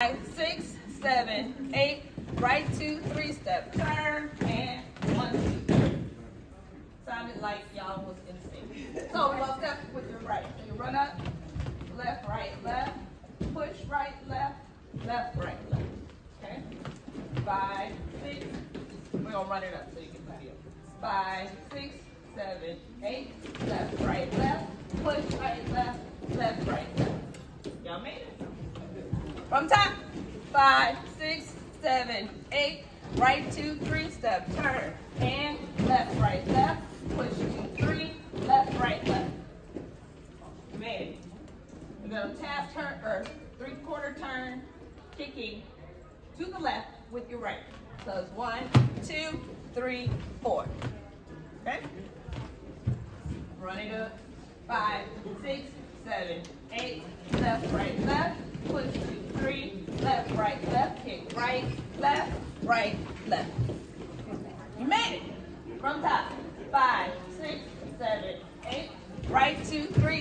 five, six, seven, eight, right two, three step, turn, and one, two. Sounded like y'all was in sync. So we're gonna step with your right. So you run up, left, right, left, push right, left, left, right, left. Okay? Five, six, we're gonna run it up so you can feel. Five, six, seven, eight, left, right, left, push right, left, left, right, left. Y'all made it? From top. Five, six, seven, eight, right, two, three, step, turn, and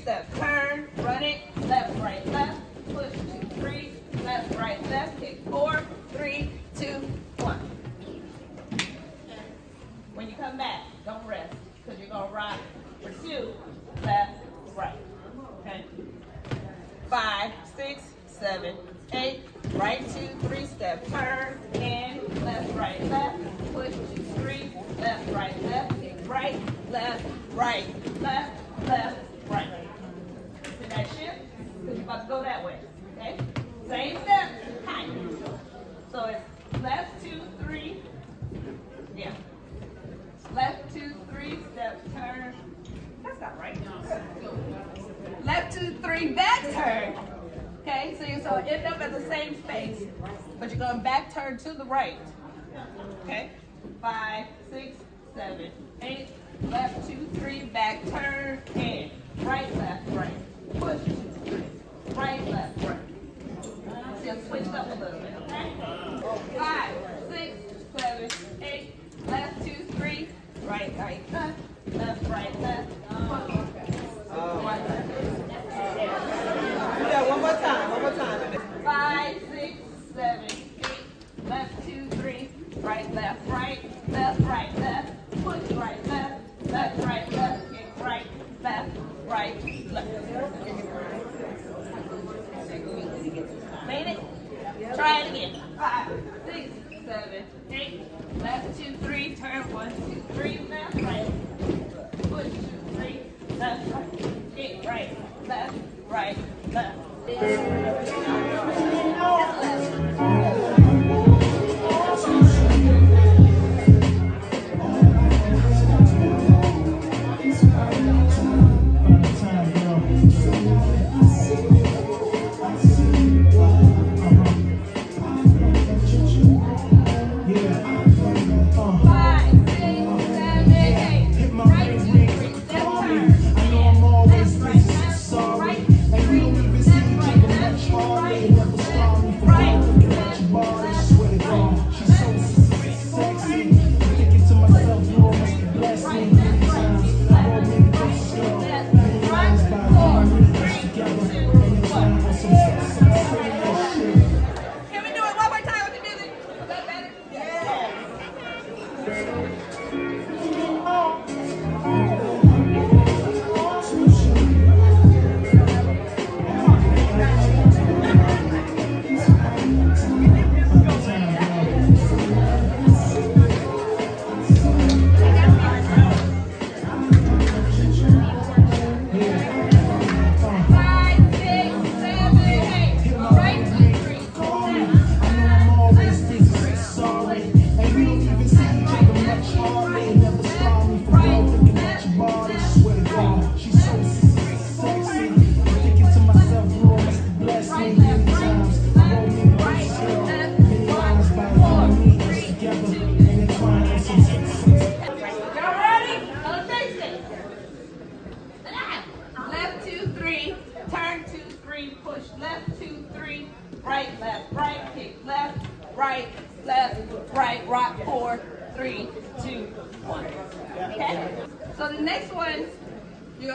two, three, step, turn, run it, left, right, left, push two, three, left, right, left, kick four, three, two, one. When you come back, don't rest, because you're gonna rock for two, left, right. Okay? Five, six, seven, eight, right, two, three, step, turn, in, left, right, left, push, two, three, left, right, left, kick right, left, right, left, left, right. See that shift? Because you're okay? Same step, high. So it's left, two, three, yeah. Left, two, three, step, turn. That's not right. Left, two, three, back turn. Okay, so you so end up at the same space, but you're going back turn to the right. Okay, five, six, seven, eight, left, two, three, back turn, and right, left, right. Push, right, left, right. So switch up a little bit, okay? Five, six, seven, eight, left, two, three, right, right, left, left, right, left, push, right, left. Do one more time, one more time. Five, six, seven, eight, left, two, three, right, left, right, left, right, left, push right, left, left, right, left, kick right, left, right, left. Made it? Try it again. Five, six, seven, eight, left, two, three, turn, one, two, three, left, right, push, two, three, left, right, kick right, left, right, left. Five,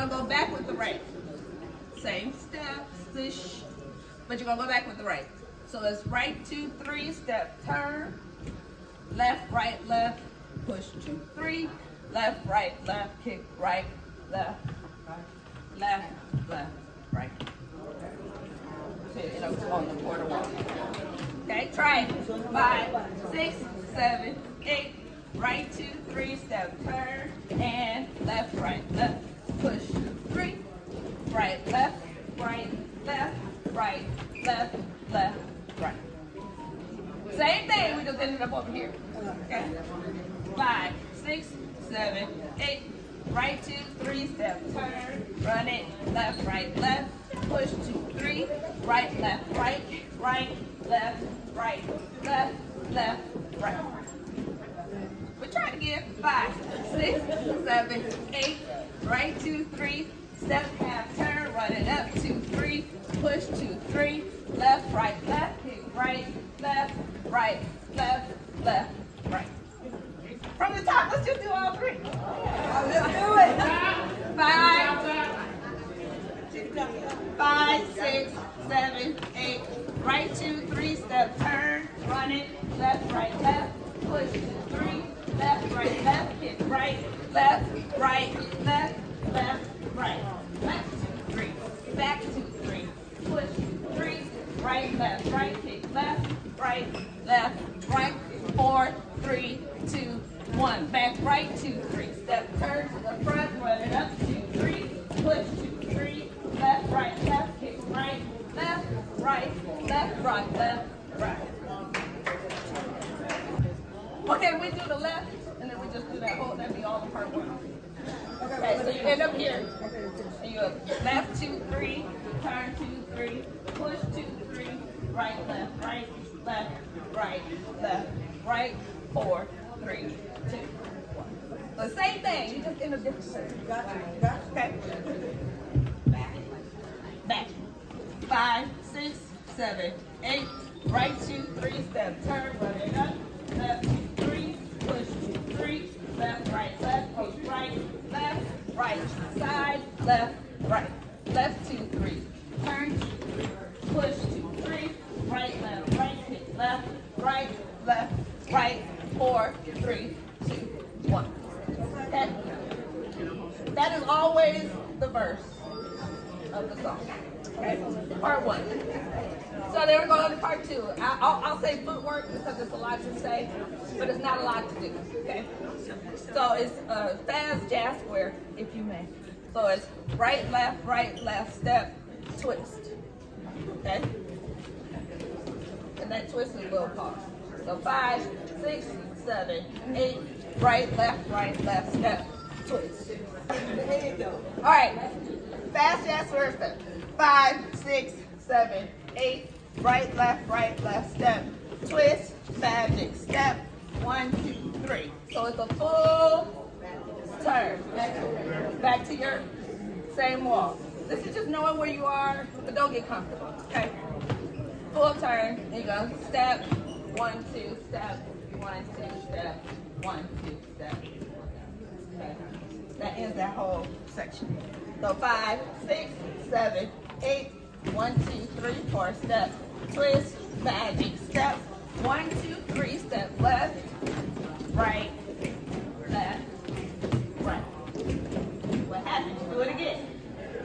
gonna go back with the right. Same step, swish, but you're gonna go back with the right. So it's right, two, three, step, turn. Left, right, left, push, two, three. Left, right, left, kick, right, left, left, left, right. Know, on the quarter. Okay, try it. Five, six, seven, right, right, left, right, left, left, right. We're trying to get Five, six, seven, eight. Right, two, three. Step, half turn, run it up. Two, three. Push, two, three. Left, right, left. Right, left, right, left, left, right. From the top, let's just do all three. Let's do it. Five, five, six, seven, eight. Right, two, three, step, turn, run it, left, right, left, push, two, three, left, right, left, kick, right, left, right, left, two, three, back, two, three, push, two, three, right, left, right, kick, left, right, left, right, four, three, two, one, back, right, two, three, step, turn to the front, run it up, two, three, push, two, three, left, right, left, kick, right, left, right, left, right, left, right. Okay, we do the left, and then we just do that whole, that'd be all the part one. You end up here. You left, two, three, turn, two, three, push, two, three, right, left, right, left, right, left, right, four, three, two, one. The same thing, you just in a different position. Gotcha, gotcha. Okay. Back. Back. Five, six, seven, eight. Right, two, three, step, turn, run up. Left, two, three, push, two, three. Left, right, left, right, side, left, right. Left, two, three, turn, push, two, three. Right, left, right, kick, left, right, left, right, four, three, two, one. Okay? That is always the verse of the song. Okay? Part one. So then we're going to part two. I, I'll, I'll say footwork because it's a lot to say, but it's not a lot to do. So it's a fast jazz square, if you may. So it's right, left, right, left, step, twist. Okay? And that twist is little pause. So five, six, seven, eight, right, left, right, left, step, twist. There you go. All right, fast jazz square step. Five, six, seven, eight, right, left, right, left, step, twist, magic, step, one, two, three. So it's a full turn. Back to your same wall. This is just knowing where you are, but don't get comfortable, okay? Full turn, there you go. Step, one, two, step, one, two, step, one, two, step. Okay. That ends that whole section. So five, six, seven, eight, one, two, three, four, step, twist, magic, step, one, two, three, step, left, right, left, right. What happened? Do it again.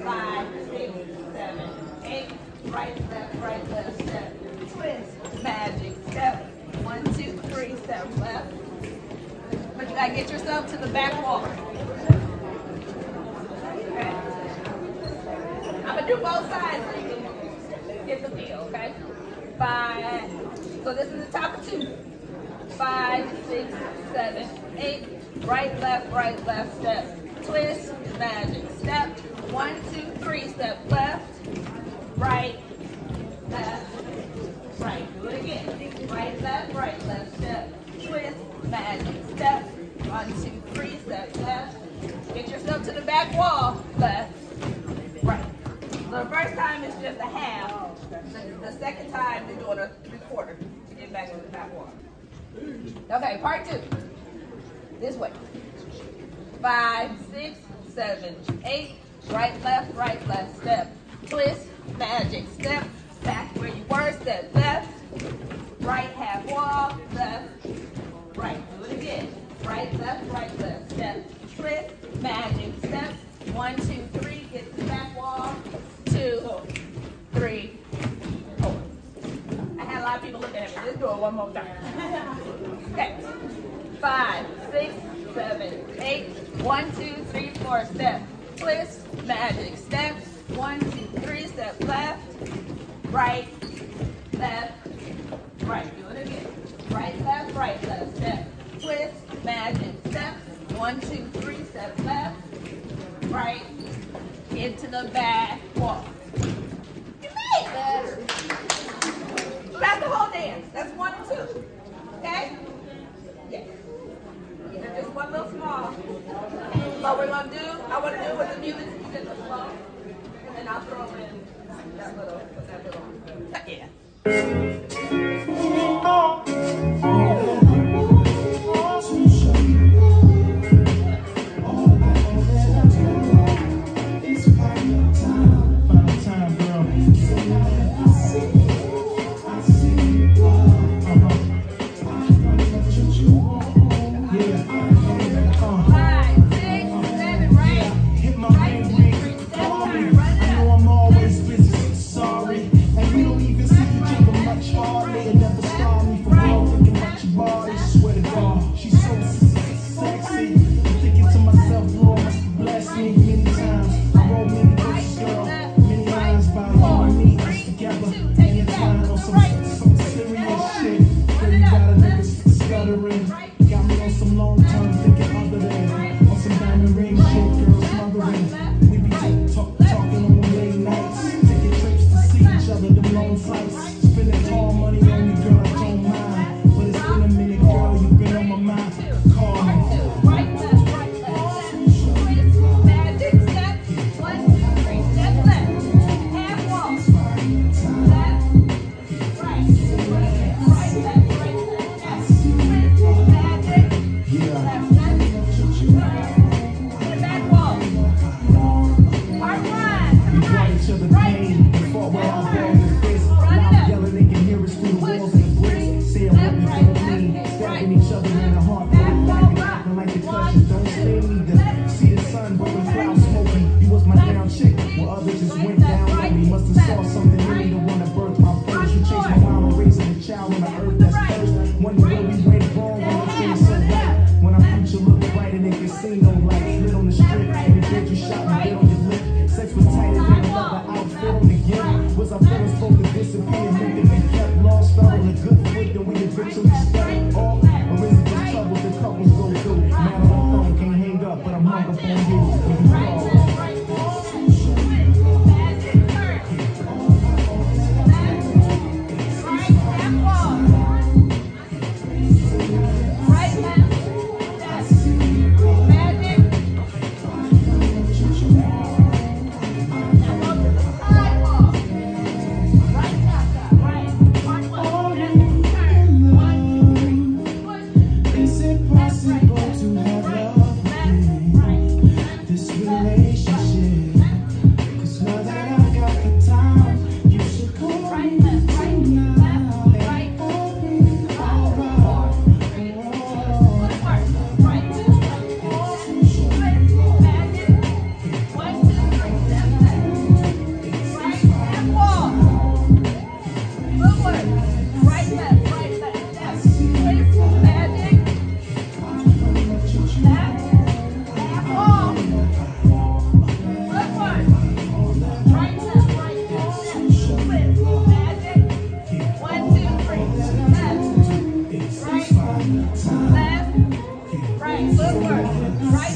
Five, six, seven, eight, right, left, right, left, step, twist, magic, step, one, two, three, step, left. But you gotta get yourself to the back wall. Okay. I'm gonna do both sides so you can get the feel, okay? Five. So this is the top of two. Five, six, seven, eight. Right, left, right, left, step. Twist, magic, step. One, two, three, step left, right, left, right. Do it again. Right, left, right, left, step. Twist, magic, step. One, two, three, step left. Get yourself to the back wall. Left, right. So the first time is just a half. The, the second time you're doing a three quarter to get back to the back wall. Okay, part two. This way. Five, six, seven, eight. Right, left, right, left. Step, twist, magic. Step, back where you were. Step left, right, half wall. Left, right. Do it again. Right, left, right, left. Step, twist, magic. Step, one, two, three. Get to the back wall. Two, three, lot of people looking at me. Let's do it one more time. okay. Five, six, seven, eight. One, two, three, four. Step, twist, magic. Step, one, two, three. Step left, right, left, right. Do it again. Right, left, right, left. Step, twist, magic. Step, one, two, three. Step left, right, into the back. The whole dance. That's one and two. Okay? Yes. Yeah, just one little small. What we're going to do, I want to do with the music in the flow. And then I'll throw in that little, that little. Yeah. slay me. See the sun, but the clouds smoky. You was my down chick, while others just went down on me. Must have saw something.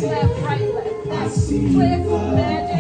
left, right, left. Left, left, magic?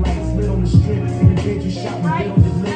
like lit on the strip. The you shot, you right. on the lip.